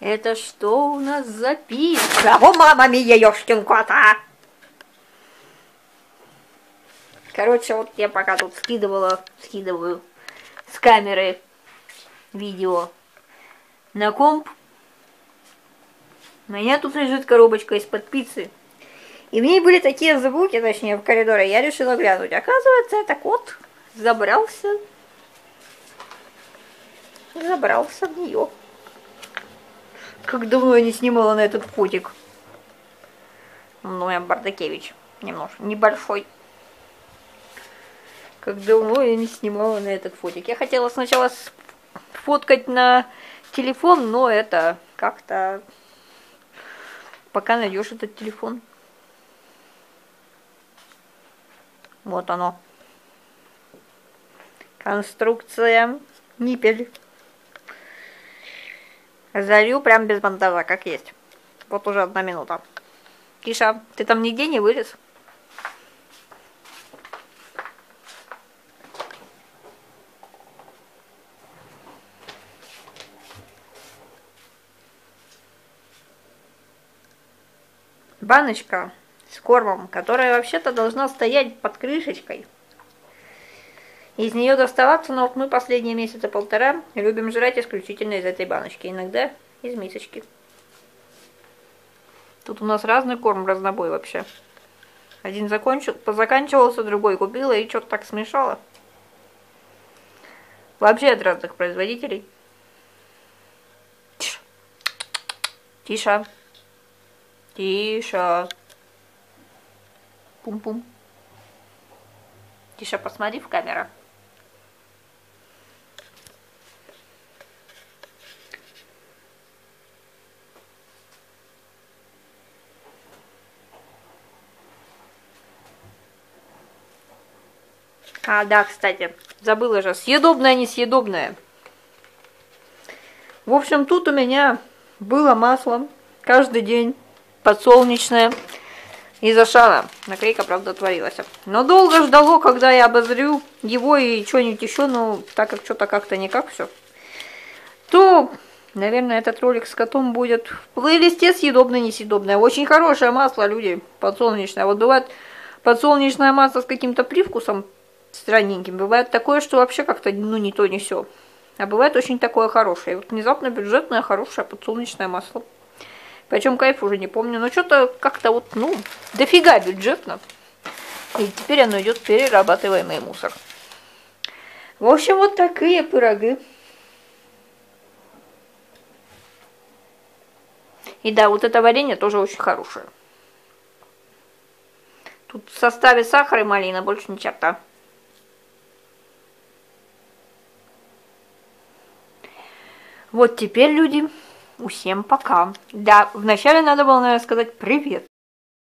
Это что у нас записка? О, мама мия, ёшкин кота! Короче, вот я пока тут скидывала, скидываю с камеры видео на комп. У меня тут лежит коробочка из-под пиццы. И в ней были такие звуки, точнее, в коридоре. Я решила глянуть. Оказывается, это кот забрался. Забрался в нее. Как давно я не снимала на этот фотик. Ну, я Бардакевич. Немножко, небольшой. Как давно я не снимала на этот фотик. Я хотела сначала фоткать на телефон, но это как-то... Пока найдешь этот телефон. Вот оно. Конструкция. Ниппель. Залью прям без монтажа, как есть. Вот уже одна минута. Киша, ты там нигде не вылез? Баночка с кормом, которая вообще-то должна стоять под крышечкой. Из нее доставаться, но вот мы последние месяца полтора любим жрать исключительно из этой баночки, иногда из мисочки. Тут у нас разный корм, разнобой вообще. Один закончил, позаканчивался, другой купила и что-то так смешала. Вообще от разных производителей. Тише. Тише. Тише. Пум-пум. Тише, посмотри в камеру. А, да, кстати, забыла же, съедобное, несъедобное. В общем, тут у меня было масло каждый день подсолнечное из Ашана. Наклейка, правда, отворилась. Но долго ждало, когда я обозрю его и что-нибудь еще, но так как что-то как-то никак все, то, наверное, этот ролик с котом будет в плейлисте съедобное, несъедобное. Очень хорошее масло, люди, подсолнечное. Вот бывает подсолнечное масло с каким-то привкусом странненьким. Бывает такое, что вообще как-то, ну, не то, не все. А бывает очень такое хорошее. Вот внезапно бюджетное, хорошее подсолнечное масло. Причем кайф уже не помню. Но что-то как-то вот, ну, дофига бюджетно. И теперь оно идет перерабатываемый мусор. В общем, вот такие пироги. И да, вот это варенье тоже очень хорошее. Тут в составе сахара и малина, больше ни черта. Вот теперь, люди, всем пока. Да, вначале надо было, наверное, сказать привет.